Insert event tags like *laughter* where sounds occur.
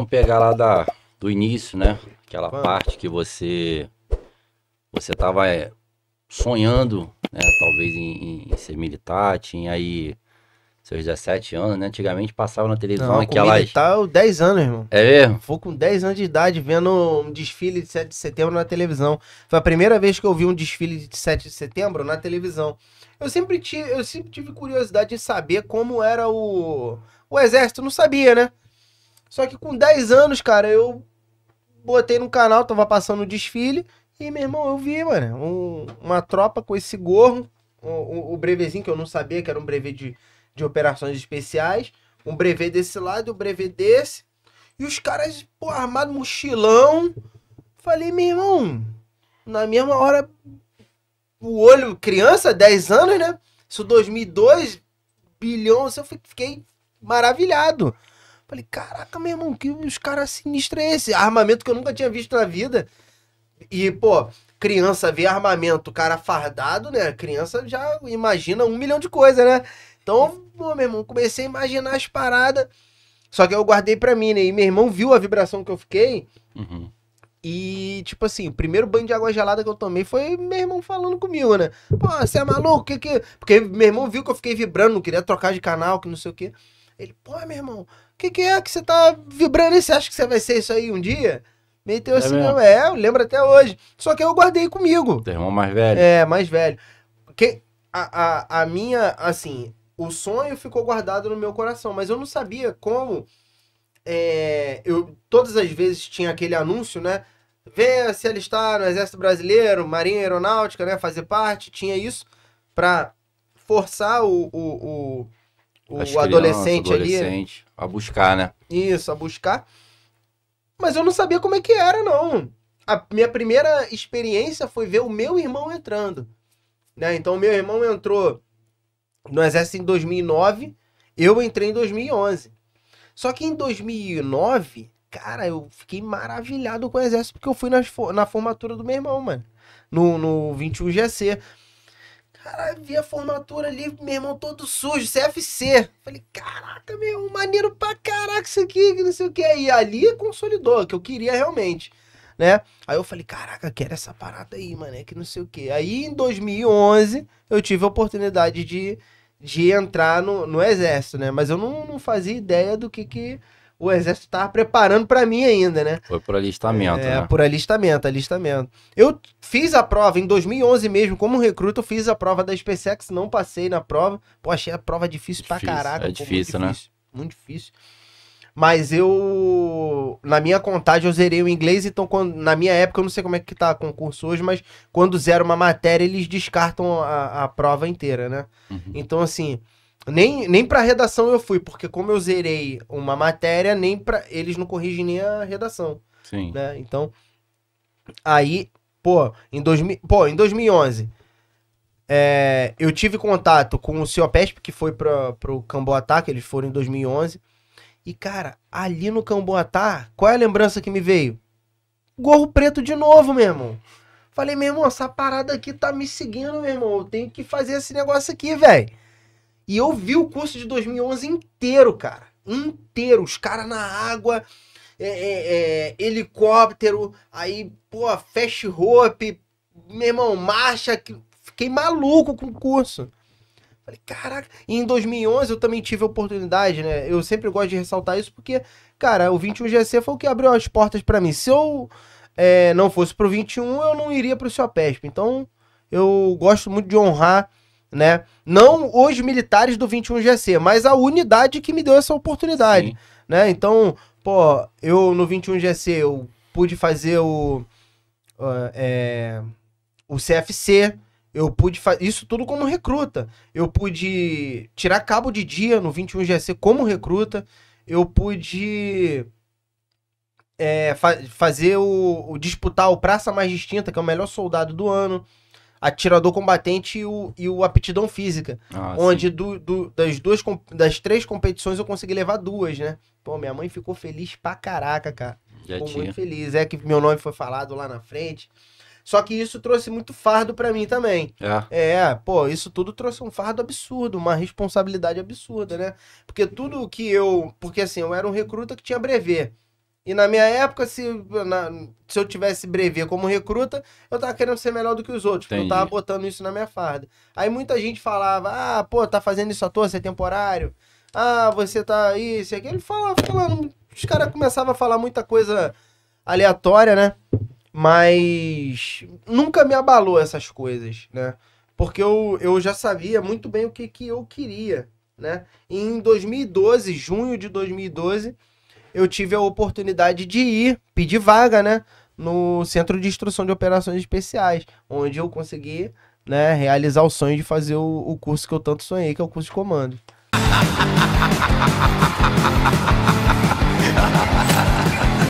vamos pegar lá da, do início, né? Aquela parte que você você tava é, sonhando, né? Talvez em, em ser militar, tinha aí seus 17 anos, né? Antigamente passava na televisão Não, aquelas. militar, eu 10 anos, irmão. É mesmo? Fui com 10 anos de idade vendo um desfile de 7 de setembro na televisão. Foi a primeira vez que eu vi um desfile de 7 de setembro na televisão. Eu sempre tive, eu sempre tive curiosidade de saber como era o, o exército, não sabia, né? Só que com 10 anos, cara, eu botei no canal, tava passando o desfile, e meu irmão, eu vi, mano, um- uma tropa com esse gorro, o, o, o brevezinho, que eu não sabia que era um brevet de, de operações especiais, um brevet desse lado, um brevet desse, e os caras, pô, armado mochilão. Falei, meu irmão, na mesma hora, o olho, criança, 10 anos, né? Isso 2002, bilhões, eu fi- fiquei maravilhado. Falei, caraca, meu irmão, que os caras sinistros é esse? Armamento que eu nunca tinha visto na vida. E, pô, criança vê armamento, cara fardado, né? Criança já imagina um milhão de coisas, né? Então, pô, meu irmão, comecei a imaginar as paradas. Só que eu guardei pra mim, né? E meu irmão viu a vibração que eu fiquei. Uhum. E, tipo assim, o primeiro banho de água gelada que eu tomei foi meu irmão falando comigo, né? Pô, você é maluco? Que que... Porque meu irmão viu que eu fiquei vibrando, não queria trocar de canal, que não sei o quê. Ele, pô, meu irmão, que, que é que você tá vibrando aí? Você acha que você vai ser isso aí um dia? Meteu É assim, mesmo? não, é, eu lembro até hoje. Só que eu guardei comigo. Teu irmão mais velho. É, mais velho. Que, a, a, a minha, assim, o sonho ficou guardado no meu coração, mas eu não sabia como. é, eu todas as vezes tinha aquele anúncio, né? Venha se alistar no Exército Brasileiro, Marinha Aeronáutica, né? Fazer parte, tinha isso pra forçar o, o, o, As o adolescente crianças, ali. adolescente, a buscar, né? Isso, a buscar. Mas eu não sabia como é que era, não. A minha primeira experiência foi ver o meu irmão entrando. Né? Então, meu irmão entrou no Exército em 2009, eu entrei em 2011. Só que em 2009, cara, eu fiquei maravilhado com o Exército, porque eu fui nas na formatura do meu irmão, mano. No, no 21 GC. Cara, vi a formatura ali, meu irmão todo sujo, CFC. Falei, caraca, meu, irmão, maneiro pra caraca isso aqui, que não sei o que. E ali consolidou, que eu queria realmente, né? Aí eu falei, caraca, quero essa parada aí, mano, é que não sei o que. Aí em 2011 eu tive a oportunidade de, de entrar no, no exército, né? Mas eu não, não fazia ideia do que, que o exército tava preparando pra mim ainda, né? Foi por alistamento, É, né? por alistamento, alistamento. Eu fiz a prova em 2011 mesmo, como recruta, eu fiz a prova da SpaceX, não passei na prova. Pô, achei a prova difícil, pra Difícil, caraca. é difícil, muito né? difícil, Muito difícil. Mas eu, na minha contagem, eu zerei o inglês, então quando, na minha época, eu não sei como é que tá concurso hoje, mas quando zera uma matéria, eles descartam a, a prova inteira, né? Uhum. Então, assim, nem, nem pra redação eu fui, porque como eu zerei uma matéria, nem para eles não corrigem nem a redação Sim. né? Então, aí, pô, em, 2000, pô, em 2011, é, eu tive contato com o Ciopesp, que foi pra, pro Camboatá, que eles foram em 2011. E, cara, ali no Camboatá, qual é a lembrança que me veio? Gorro preto de novo, meu irmão. Falei, meu irmão, essa parada aqui tá me seguindo, meu irmão. Eu tenho que fazer esse negócio aqui, velho. E eu vi o curso de 2011 inteiro, cara. Inteiro. Os caras na água, é, é, é, helicóptero, aí, pô, fast rope, meu irmão, marcha. que- Fiquei maluco com o curso. Falei, caraca. E em 2011 eu também tive a oportunidade, né? Eu sempre gosto de ressaltar isso porque, cara, o 21GC foi o que abriu as portas pra mim. Se eu é, não fosse pro 21, eu não iria pro Ciopesp. Então, eu gosto muito de honrar, né? Não os militares do 21GC, mas a unidade que me deu essa oportunidade Sim. né? Então, pô, eu no 21GC eu pude fazer o ah, é, o CFC, eu pude fazer isso tudo como recruta. Eu pude tirar cabo de dia no 21GC como recruta. Eu pude é, fa- fazer o, o disputar o Praça Mais Distinta, que é o melhor soldado do ano, atirador combatente e o, e o aptidão física Ah, onde do, do- das duas das três competições eu consegui levar duas, né? Pô, minha mãe ficou feliz pra caraca, cara. já Ficou tinha. muito feliz. É que meu nome foi falado lá na frente. Só que isso trouxe muito fardo pra mim também. É. É, pô, isso tudo trouxe um fardo absurdo, uma responsabilidade absurda, né? Porque tudo que eu. Porque assim, eu era um recruta que tinha brevet. E na minha época, se, na- se eu tivesse brevê como recruta, eu tava querendo ser melhor do que os outros, porque eu tava botando isso na minha farda. Aí muita gente falava, ah, pô, tá fazendo isso à toa, você é temporário. Ah, você tá isso e aquilo. Ele falava, falando, os caras começavam a falar muita coisa aleatória, né? Mas nunca me abalou essas coisas, né? Porque eu, eu já sabia muito bem o que, que eu queria, né? Em 2012, junho de 2012, eu tive a oportunidade de ir pedir vaga, né? No Centro de Instrução de Operações Especiais, onde eu consegui né, realizar o sonho de fazer o, o curso que eu tanto sonhei, que é o curso de comando. *laughs*